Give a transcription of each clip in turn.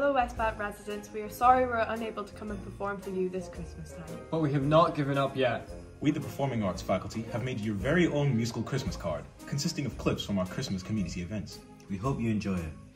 Hello Westbank residents, we are sorry we're unable to come and perform for you this Christmas time. But we have not given up yet. We, the Performing Arts faculty, have made your very own musical Christmas card, consisting of clips from our Christmas community events. We hope you enjoy it.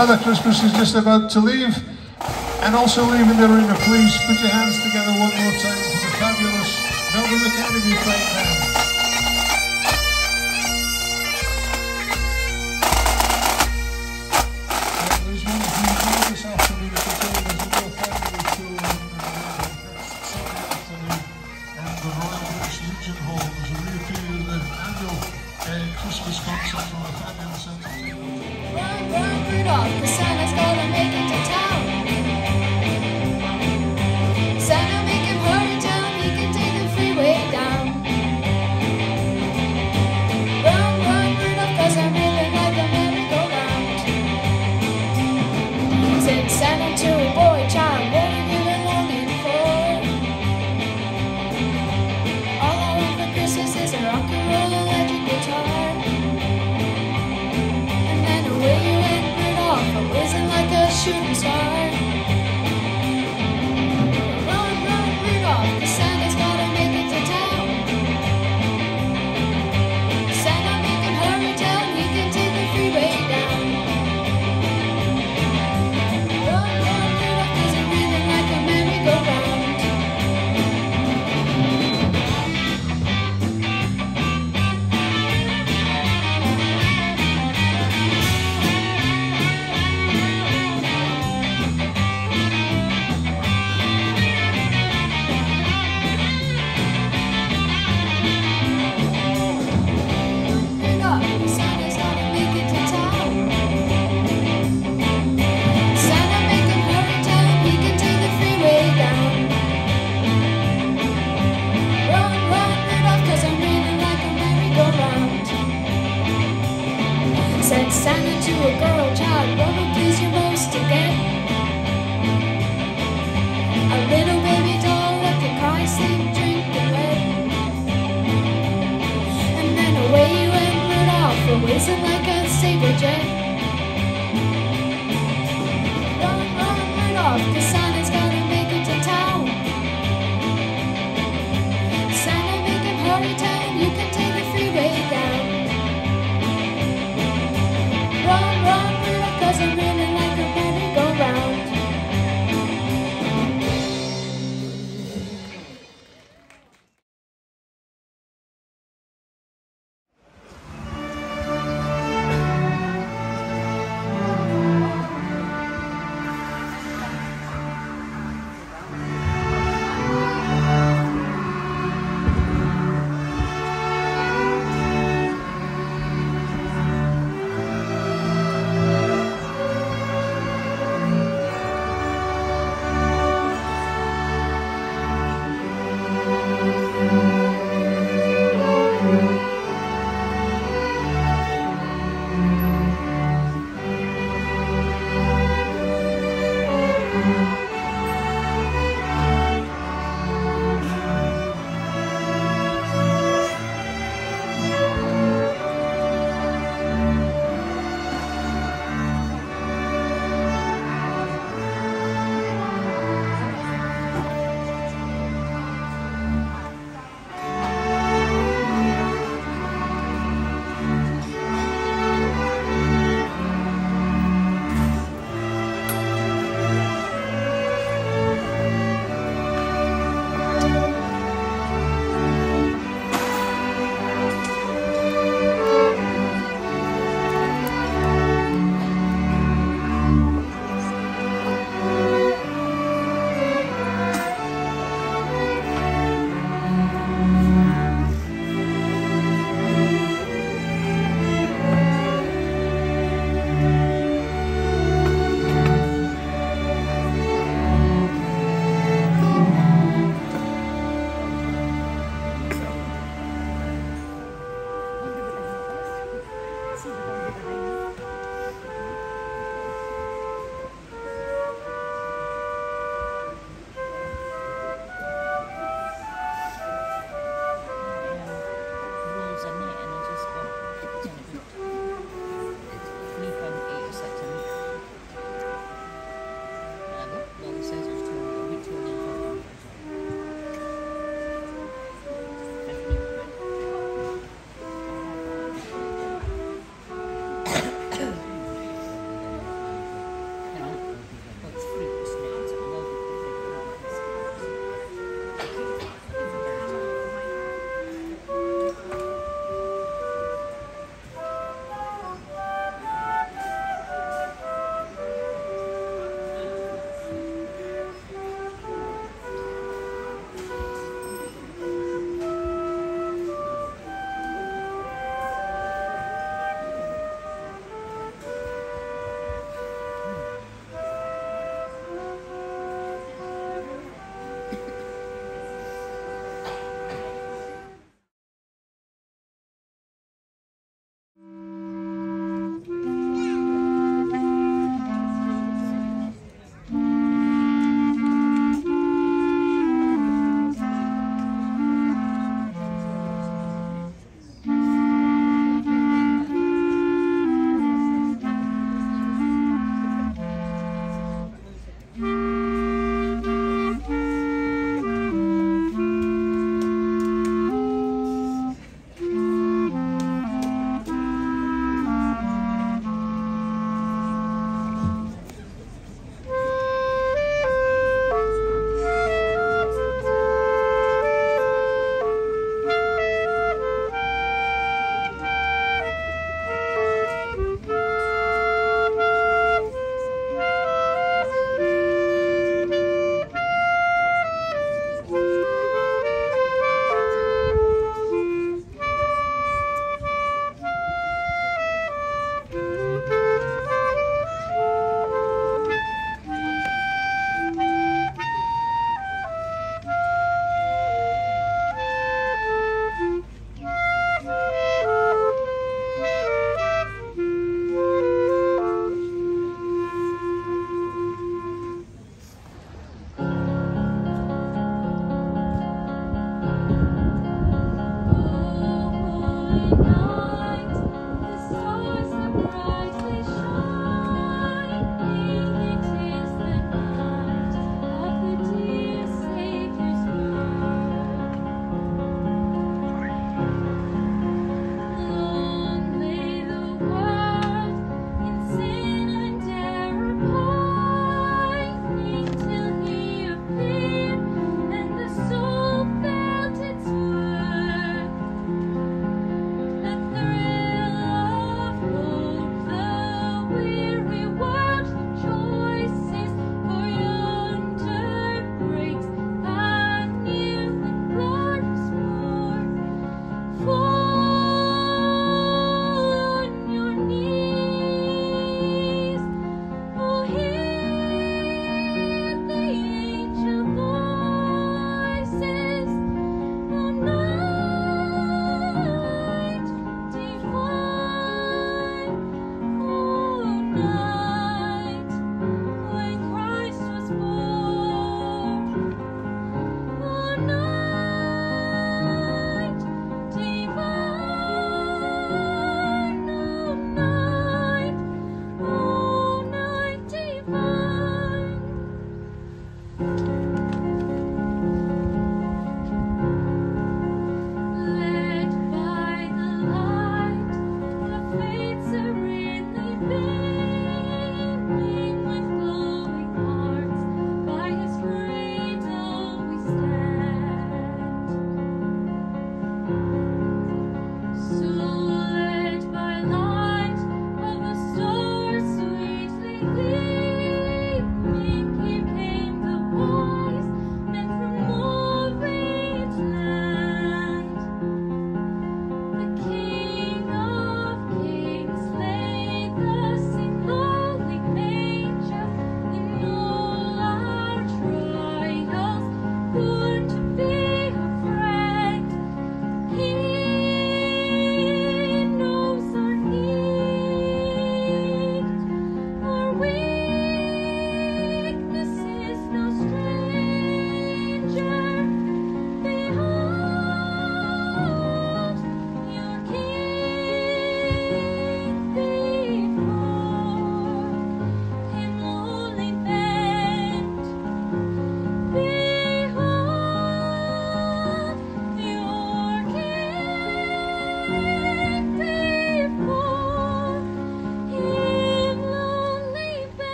Father Christmas is just about to leave, and also leaving the arena, please. Put your hands together one more time for the fabulous Meldrum Academy Fight